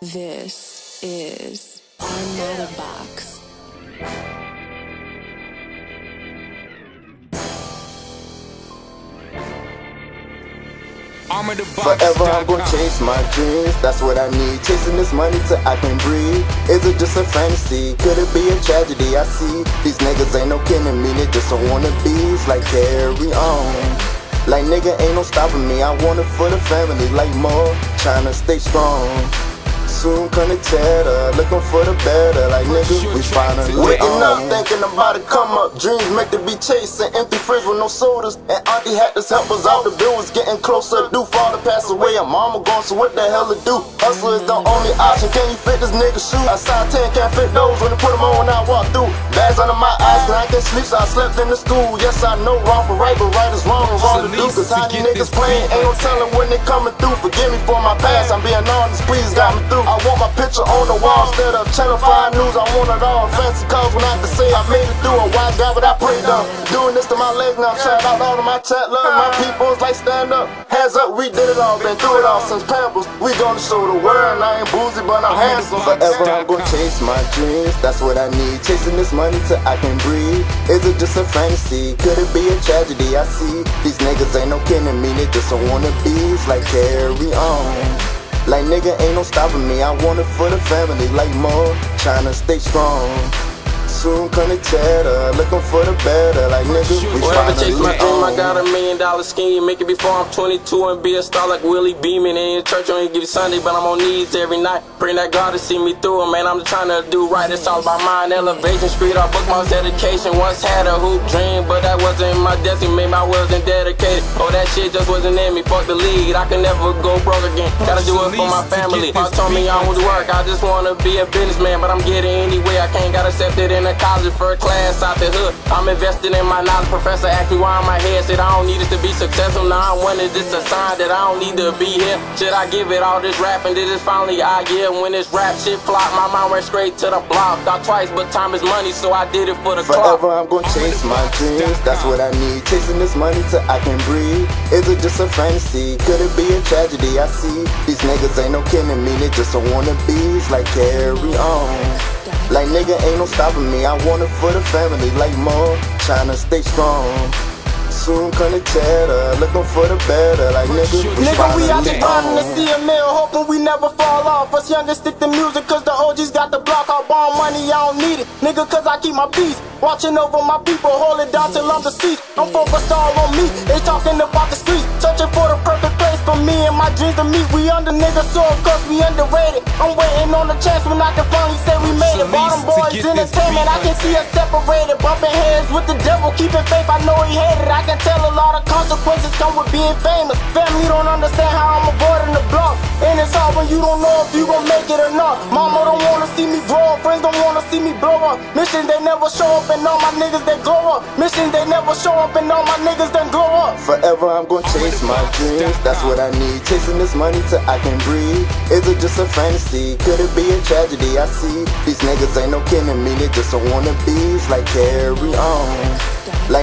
This is Armada Box. Forever I'm gonna chase my dreams, that's what I need. Chasing this money till I can breathe. Is it just a fantasy? Could it be a tragedy? I see these niggas ain't no kidding me, they just don't wanna be. It's like carry on. Like nigga ain't no stopping me. I want it for the family, like more. Trying to stay strong soon come the cheddar. Looking for the better, like nigga, we finally Waking up, thinking about it come up. Dreams make to be chasing, empty fridge with no sodas. And auntie had to help us out, the bill was getting closer. Do father pass away, and mama gone, so what the hell to do? Hustle is the only option, can you fit this nigga shoe? I size 10, can't fit those when they put them on when I walk through. Bags under my eyes, cause I can't sleep, so I slept in the school. Yes, I know wrong for right, but right is wrong and wrong to do. Cause how you niggas playing, ain't no telling when they coming through. Forgive me for my past, I'm being honest, please got me through. I want my picture on the wall instead of Channel 5 News. I want it all. Fancy cars when I have to say I made it through a wide guy, but I prayed up. To my legs now. Shout out all of my chat love. My people's like stand up. Hands up, we did it all. Been through it all since Pampers. We gonna show the world. I ain't boozy, but I'm handsome. Forever I'm gonna chase my dreams. That's what I need. Chasing this money till I can breathe. Is it just a fantasy? Could it be a tragedy? I see these niggas ain't no kidding me. They just don't wanna be. Like carry on. Like nigga ain't no stopping me. I want it for the family, like more. Trying to stay strong. Soon come the cheddar, looking nigga, we chase my dream, I got a million dollar scheme. Make it before I'm 22 and be a star like Willie Beamen. In church, I ain't give you Sunday, but I'm on knees every night. Praying that God to see me through it, man. I'm just trying to do right. It's all about mind elevation. Street, I booked my dedication. Once had a hoop dream, but that wasn't my destiny. Maybe I wasn't dedicated. Oh, that shit just wasn't in me. Fuck the lead, I can never go broke again. Gotta do it for my family. I told me I would work. I just wanna be a businessman, but I'm getting anyway. I can't got accepted in a college first class out the hood. I'm invested in my knowledge. Professor asked me why my head said I don't need this to be successful. Now I wanted this a sign that I don't need to be here. Should I give it all this rapping? This finally I yeah. When this rap shit flop, my mind went straight to the block. Thought twice, but time is money, so I did it for the Forever clock. I'm gonna chase my dreams. That's what I need. Chasing this money till I can breathe. Is it just a fantasy? Could it be a tragedy? I see these niggas ain't no kidding me. They just don't wanna be. It's like carry on. Like nigga ain't no stopping me. I want it for the family, like more. Trying to stay strong. Soon come the cheddar, looking for the better. Like nigga, we Nigga, we out here grinding to see a meal, hoping we never fall off. Us youngers stick to music, cause the OGs got the block. I borrow money, I don't need it. Nigga, cause I keep my peace. Watching over my people, hold it down till I'm deceased. I'm focused all on me, they talking about the streets. Searching for the perfect for me and my dreams to meet. We under niggas, so of course we underrated. I'm waiting on the chance when I can finally say we made it. BottomBoyz entertainment, I can see us separated. Bumping heads with the devil, keeping faith, I know he hated. I can tell a lot of consequences come with being famous. Family don't understand how I'm avoiding the block. And it's hard when you don't know if you gon' make it or not. Mama don't wanna see me grow up, friends don't wanna see me blow up. Missions they never show up, and all my niggas they glow up. Missions they never show up, and all my niggas then glow up. Forever I'm gonna chase my dreams, that's what I need. Chasing this money till I can breathe. Is it just a fantasy? Could it be a tragedy? I see these niggas ain't no kidding me, they just don't wanna be. Like carry on.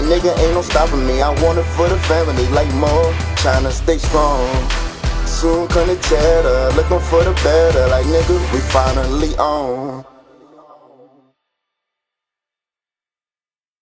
Nigga ain't no stopping me. I want it for the family, like more. To stay strong. Soon come the cheddar, looking for the better. Like nigga, we finally on.